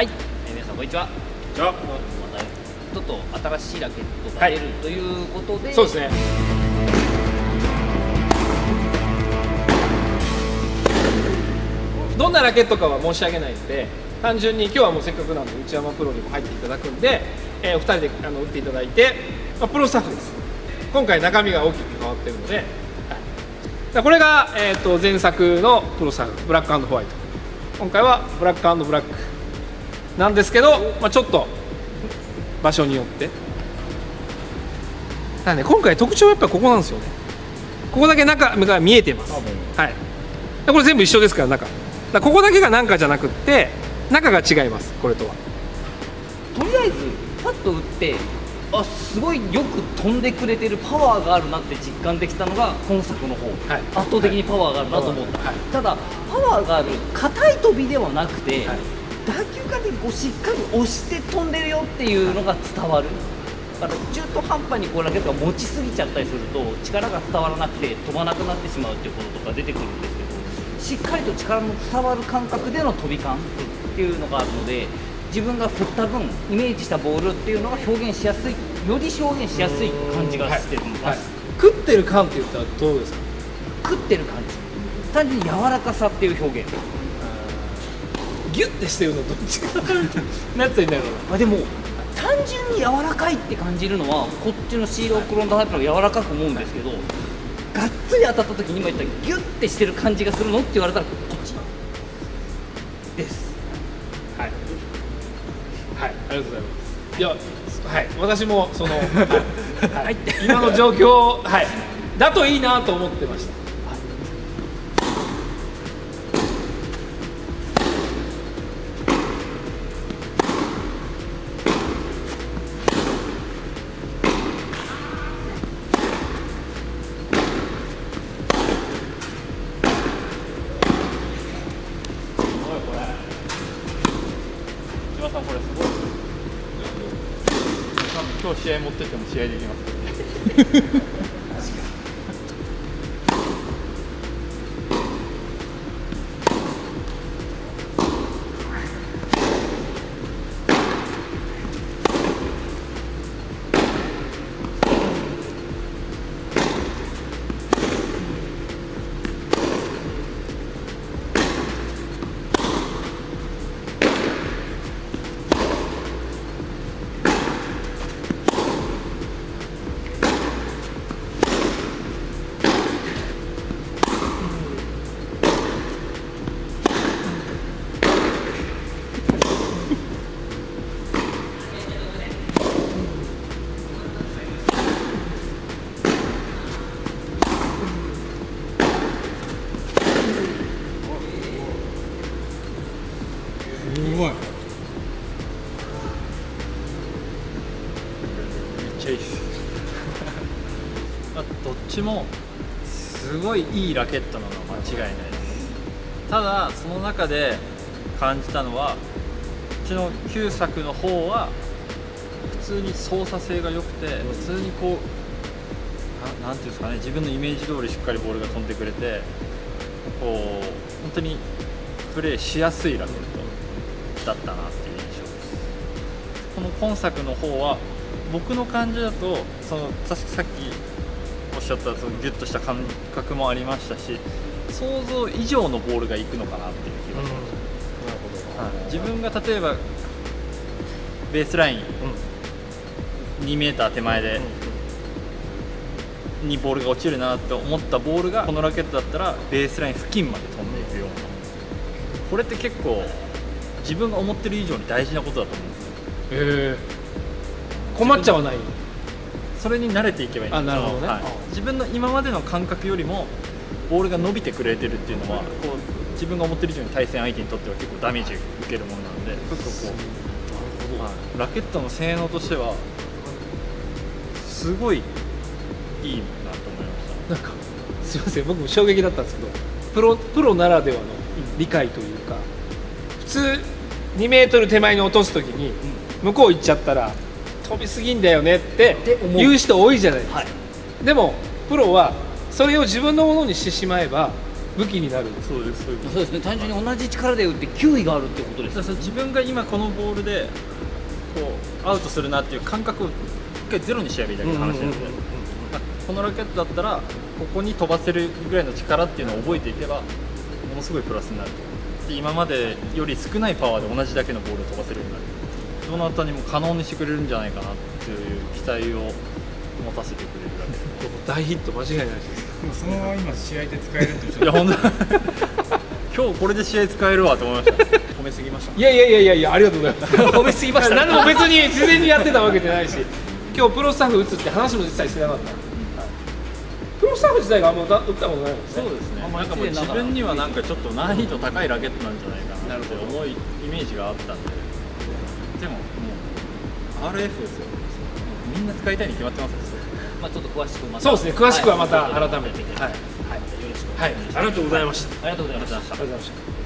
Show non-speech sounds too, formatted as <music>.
はい、えー皆さんこんにちは。じゃあ。またちょっと新しいラケットが出るということで、そうですね。どんなラケットかは申し上げないので単純に今日はもうせっかくなんで内山プロにも入っていただくんで、えーお二人であの打っていただいて、まあ、プロスタッフです。今回中身が大きく変わってるので、これが、えー、と前作のプロスタッフブラックホワイト。今回はブラックブラックなんですけど、まあ、ちょっと場所によって。ただね今回特徴はやっぱここなんですよね。ここだけ中が見えてます。はい。でこれ全部一緒ですから中。だここだけがなんかじゃなくって中が違いますこれとは。とりあえずパッと打ってあすごいよく飛んでくれてるパワーがあるなって実感できたのが今作の方、はい。圧倒的にパワーがあるなと思った、はい。ただパワーがある硬い飛びではなくて、はい打球がでこうしっかり押して飛んでるよっていうのが伝わる。だから中途半端にこうラケットが持ちすぎちゃったりすると力が伝わらなくて飛ばなくなってしまうっていうこととか出てくるんですけどしっかりと力の伝わる感覚での飛び感っていうのがあるので自分が振った分イメージしたボールっていうのが表現しやすいより表現しやすい感じがしてるんです、はい、食ってる感って言ったらどうですか？食ってる感じ。単純に柔らかさっていう表現ギュッてしてるのどっちかなやつになるのあでも単純に柔らかいって感じるのはこっちのシーロークロンドタイプの柔らかく思うんですけどがっつり当たった時に今言ったギュッてしてる感じがするのって言われたらこっち。です。はい。はい。ありがとうございます。いやはい。私もその、<laughs> はい。はい。今の状況はい。だといいなと思ってました今日試合持ってっても試合できますす <laughs> ちゃいいっす。ま <laughs> あどっちもすごいいいラケットなのは間違いないです。ただその中で感じたのはうちの旧作の方は普通に操作性が良くて普通にこうななんていうんですかね自分のイメージ通りしっかりボールが飛んでくれてこう本当にプレーしやすいラケットだったなっていう印象です。この今作の方は僕の感じだとその確かさっきおっしゃったそのギュッとした感覚もありましたし想像以上のボールがいくのかなっていう気がしました、はい自分が例えばベースライン2メーター手前でにボールが落ちるなって思ったボールがこのラケットだったらベースライン付近まで飛んでいくような。これって結構自分が思ってる以上に大事なことだと思うんですよ。えー、困っちゃわない。それに慣れていけばいい。あなるほどね。はい。自分の今までの感覚よりもボールが伸びてくれてるっていうのはこう自分が思ってる以上に対戦相手にとっては結構ダメージ受けるものなので結構こう、はいラケットの性能としてはすごいいいなと思いましなんかすいません。僕も衝撃だったんですけどプロプロならではの理解というか普通2メートル手前に落とす時に向こう行っちゃったら飛びすぎんだよねって言う人多いじゃないですか、はい。でもプロはそれを自分のものにしてしまえば武器になる。そうですそうです。ね。単純に同じ力で打って球威があるってことです自分が今このボールでこうアウトするなっていう感覚を一回ゼロにしちゃえばいいだけの話なので、まあこのラケットだったらここに飛ばせるぐらいの力っていうのを覚えていけばものすごいプラスになる。で今までより少ないパワーで同じだけのボールを飛ばせるようになるどなたにも可能にしてくれるんじゃないかなっていう期待を持たせてくれるラケット大ヒット間違いないです。そのまま今試合で使えるっていや本当。今日これで試合使えるわと思いました。褒めすぎました。いやいやいやいやいやありがとうございます。<laughs> 褒めすぎました。何も別に自然にやってたわけじゃないし。今日プロスタッフ打つって話も実際してなかった、プロスタッフ自体があんま打ったことないもんね。そうですね。なんかもう自分にはなんかちょっと難易度高いラケットなんじゃないかなって思いイメージがあったんででももう RF ですよ。みんな使いたいに決まってますよ。まあちょっと詳しくまたそうですね。詳しくはまた改めて。はい、はい。はい、よろしくおはい願いします。ありがとうございました。ありがとうございました。ありがとうございました